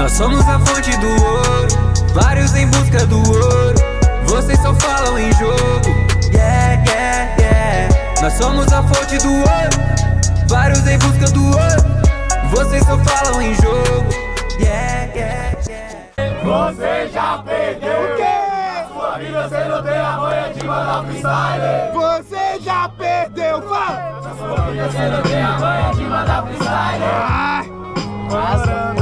Nós somos a fonte do ouro, vários em busca do ouro. Vocês só falam em jogo, yeah, yeah, yeah. Nós somos a fonte do ouro, vários em busca do ouro. Vocês só falam em jogo, yeah, yeah, yeah. Você já perdeu o quê? Na sua vida você não tem a manha de mandar freestyle. Você já perdeu, fala! Na sua vida você não tem a manha de mandar freestyle. Ah, É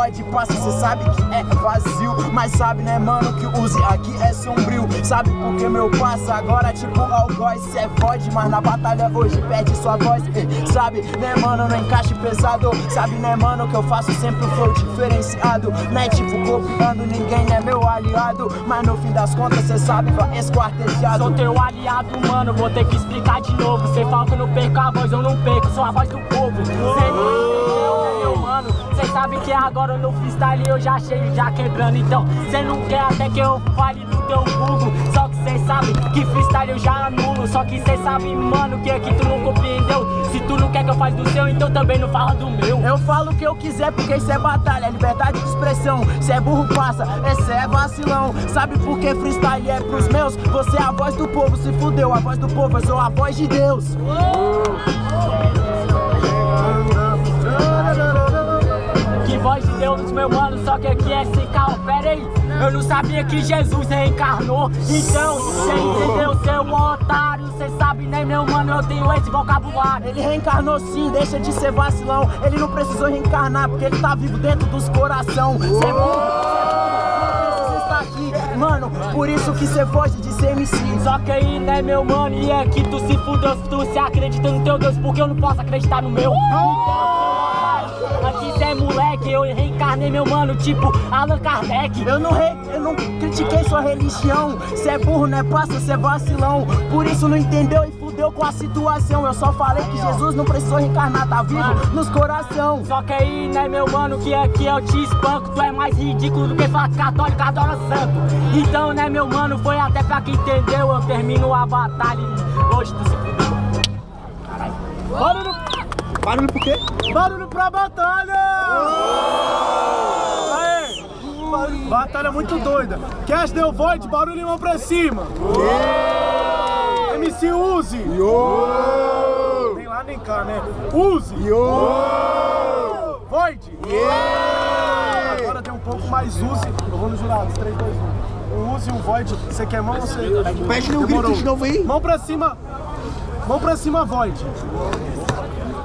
Void passa, cê sabe que é vazio. Mas sabe né mano que o use aqui é sombrio. Sabe por que meu passa? Agora tipo algoz Cê é Void, mas na batalha hoje perde sua voz. Sabe né mano, no encaixe pesado. Sabe né mano que eu faço sempre um flow diferenciado. Né tipo copiando, ninguém é meu aliado. Mas no fim das contas cê sabe, vai esquartejado. Sou teu aliado, mano, vou ter que explicar de novo. Cê fala que eu não perco a voz, eu não perco, sou a voz do povo. Cê não mano? Cê sabe que agora no freestyle eu já cheio, já quebrando. Então, cê não quer até que eu fale do teu vulgo. Só que cê sabe que freestyle eu já anulo. Só que cê sabe, mano, que aqui tu não compreendeu. Se tu não quer que eu faça do seu, então também não fala do meu. Eu falo o que eu quiser porque isso é batalha, é liberdade de expressão. Se é burro, passa, esse é vacilão. Sabe por que freestyle é pros meus? Você é a voz do povo, se fudeu. A voz do povo, eu sou a voz de Deus. Que Deus, meu mano, só que aqui é sem carro, pera aí. Eu não sabia que Jesus reencarnou. Então, cê entendeu, seu otário? Cê sabe, né, meu mano? Eu tenho esse vocabulário. Ele reencarnou sim, deixa de ser vacilão. Ele não precisou reencarnar porque ele tá vivo dentro dos coração. Cê é é aqui. Mano, por isso que cê foge de ser MC. Só que aí, né, meu mano, e é que tu se fudeu se tu se acredita no teu Deus, porque eu não posso acreditar no meu. Então, reencarnei, meu mano, tipo Allan Kardec. Eu não, re... eu não critiquei sua religião. Cê é burro, né? Passa, cê é vacilão. Por isso não entendeu e fudeu com a situação. Eu só falei que Jesus não precisou reencarnar, tá vivo nos coração. Só que aí, né, meu mano, que aqui eu te espanco. Tu é mais ridículo do que falar católico adora santo. Então, né, meu mano, foi até pra que entendeu. Eu termino a batalha e hoje tu se fudeu. barulho! Barulho por quê? Barulho pra batalha! Aê! Batalha muito doida. Cash deu void, barulho e mão pra cima. MC Uzi. Nem lá nem cá, né? Uzi. Void. Agora tem um pouco mais Uzi. Eu vou no jurado. 3, 2, 1. O Uzi e o Void. Você quer mão ou você... Pede um grito de novo aí. Mão pra cima. Mão pra cima, Void.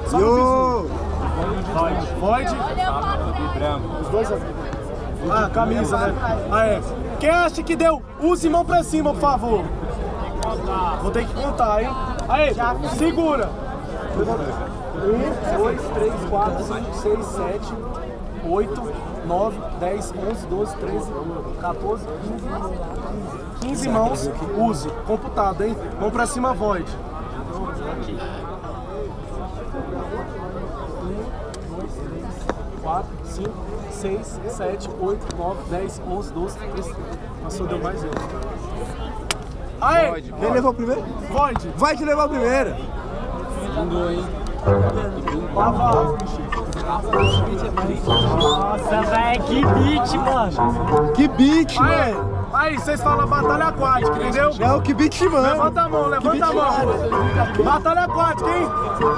Só Yo! Void. Os dois Ah, camisa, né? Ah, é. Quem acha que deu, use mão pra cima, por favor. Vou ter que contar, hein? Aí, segura. Um, dois, três, quatro, cinco, seis, sete, oito, nove, dez, onze, doze, treze, 14, 15, 15 mãos. Use. Computado, hein? Mão pra cima, void. 4, 5, 6, 7, 8, 9, 10, 11, 12, 13. Passou, deu mais eu. Aê! Quem levou o primeiro? Void! Vai te levar o primeiro. Lava! Nossa, velho, que beat, mano. Que beat, Aê! mano. Aí, vocês falam batalha aquática, entendeu? Não, que beat, mano. Levanta a mão, levanta a mão. Batalha aquática, hein?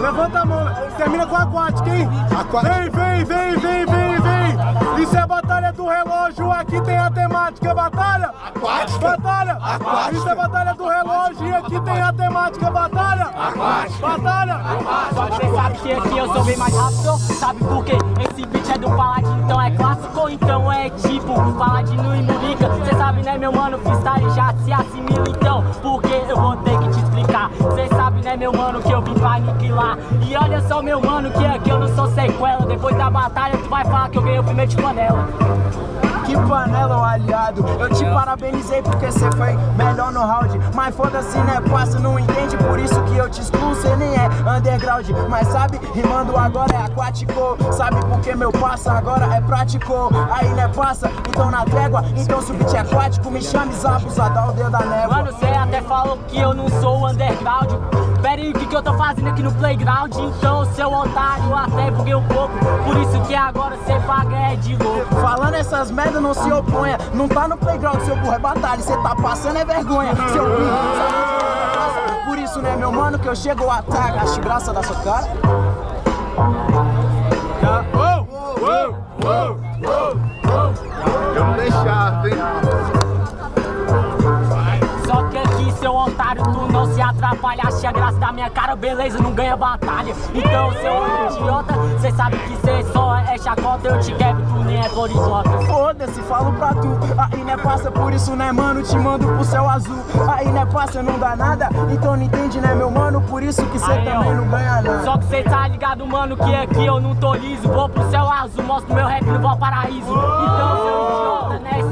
Levanta a mão. Termina com aquática, hein? Aquática. Vem, vem, vem, vem, vem, vem. Isso é batalha do relógio. Aqui tem a temática batalha. Aquática. Batalha. Aquática. Isso é batalha do relógio. E aqui tem a temática batalha. Aquática. Batalha. Só que você sabe que aqui eu sou bem mais rápido. Sabe por quê? Esse beat é do Paladino, então é clássico, então é tipo Paladino e Murica. Você sabe, né, meu mano? Freestyle já se assimila, então. Porque eu vou ter que te explicar. Você sabe, né, meu mano, que eu vim pra aniquilar. E olha só, meu mano, que aqui eu não sou sequela. Depois da batalha, tu vai falar que eu ganhei o primeiro de panela. Que panela, ô aliado. Eu te parabenizei porque você foi melhor no round. Mas foda-se, né, passa, não entende, por isso que eu te excluo. Cê nem é underground, mas sabe, rimando agora é aquático. Sabe por que meu passa agora é prático. Aí, né, passa, então na trégua. Então o beat é aquático, me chame Zabuza, dá o dedo da névoa. Mano, cê até falou que eu não sou underground. Pera aí, o que, que eu tô fazendo aqui no playground? Então, seu otário, até buguei um pouco. Por isso que agora cê paga é de louco. Falando essas merda, não se oponha. Não tá no playground, seu burro é batalha. Cê tá passando é vergonha. Seu pinto, sabe? Por isso, né, meu mano, que eu chego ao ataque. Acho graça da sua cara. Não Acha a graça da minha cara, beleza, não ganha batalha. Então, seu idiota, cê sabe que cê só é chacota. Eu te quebro, tu nem é horizonte. Foda-se, falo pra tu. Aí né passa, por isso né mano, te mando pro céu azul. Aí né passa, não dá nada. Então não entende né meu mano, por isso que cê Aí, também ó. não ganha nada. Só que cê tá ligado, mano, que aqui eu não tô liso. Vou pro céu azul, mostro meu rap no Valparaíso. Então, seu idiota,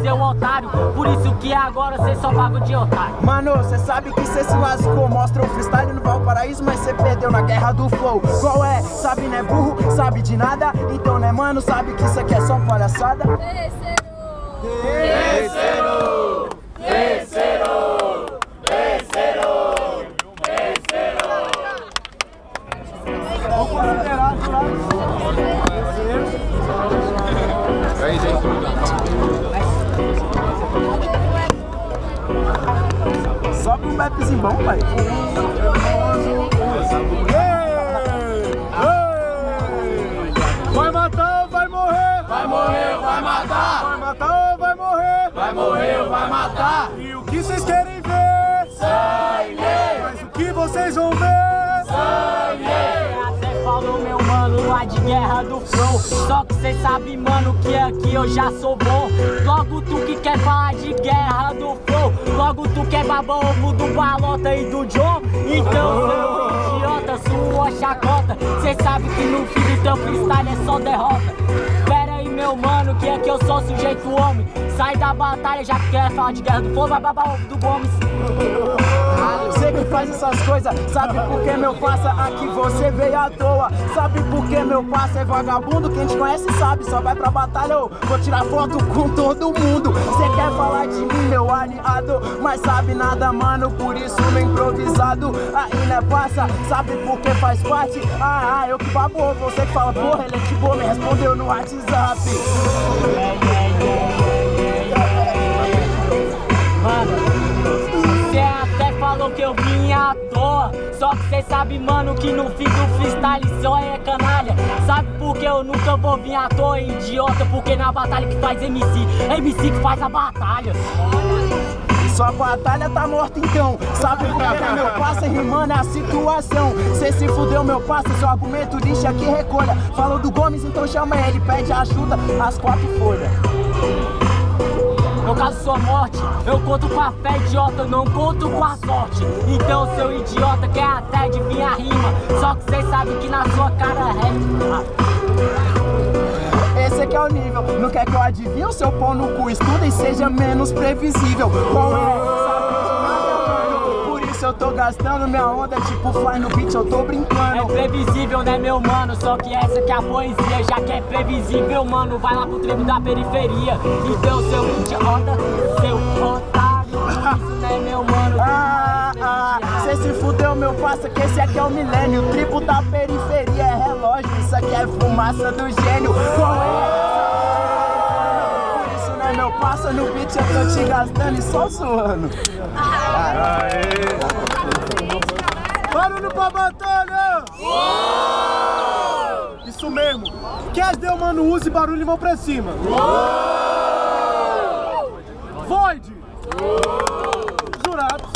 né, seu otário. Por isso que agora cê só paga de otário. Mano, cê sabe que cê se lascou. Mostra o freestyle no Valparaíso, mas cê perdeu na guerra do flow. Qual é? Sabe né burro? Sabe de nada? Então né mano, sabe que isso aqui é só palhaçada? Aí, Sobe um bapzinho bom, pai. Vai matar ou vai morrer? Vai morrer ou vai matar? Vai matar ou vai morrer? Vai morrer ou vai matar? E o que vocês querem ver? Sangue! Mas o que vocês vão ver? Sangue! Falou meu mano lá de guerra do flow. Só que cê sabe mano que aqui eu já sou bom. Logo tu que quer falar de guerra do flow. Logo tu quer babar ovo do Balota e do John. Então seu idiota, sua chacota. Cê sabe que no fim do teu freestyle é só derrota. Pera aí meu mano que aqui eu sou sujeito homem. Sai da batalha já que quer falar de guerra do flow Vai babar ovo do Gomes Você que faz essas coisas, sabe por que meu passa aqui você veio à toa? Sabe por que meu passa é vagabundo? Quem te conhece sabe, só vai pra batalha, ô, vou tirar foto com todo mundo. Você quer falar de mim, meu aliado, mas sabe nada, mano, por isso no improvisado. Aí né passa, sabe por que faz parte? Ah, ah, eu que babo, você que fala, porra, ele é de boa, me respondeu no WhatsApp. Cê sabe, mano, que no fim do freestyle só é canalha. Sabe por que eu nunca vou vir à toa, idiota? Porque na batalha que faz MC, é MC que faz a batalha. Sua batalha tá morta então. Sabe por que meu passe rimando é a situação? Cê se fudeu meu passe, seu argumento lixo aqui recolha. Falou do Gomes, então chama ele, pede ajuda. As quatro folhas No caso sua morte, eu conto com a fé, idiota, eu não conto com a sorte. Então seu idiota quer até adivinhar rima. Só que cê sabe que na sua cara é Esse aqui é o nível, não quer que eu adivinhe? O seu pão no cu Estuda e seja menos previsível. Qual é? Eu tô gastando minha onda Tipo fly no beat, eu tô É brincando previsível, né, meu mano? Só que essa que é a poesia, já que é previsível, mano. Vai lá pro trevo da periferia. Então, seu idiota, seu otário, isso, né, meu mano? Ah, ah, cê se fudeu meu passa que esse aqui é o milênio Tribo da periferia é relógio, isso aqui é fumaça do gênio Qual é? Por isso né meu passa no beat eu tô te gastando e só Barulho pra batalha! Isso mesmo. Que as deu, mano, use barulho e vão pra cima. Void! Jurados.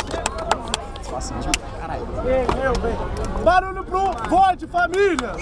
Ei, meu bem. Barulho pro Void, família!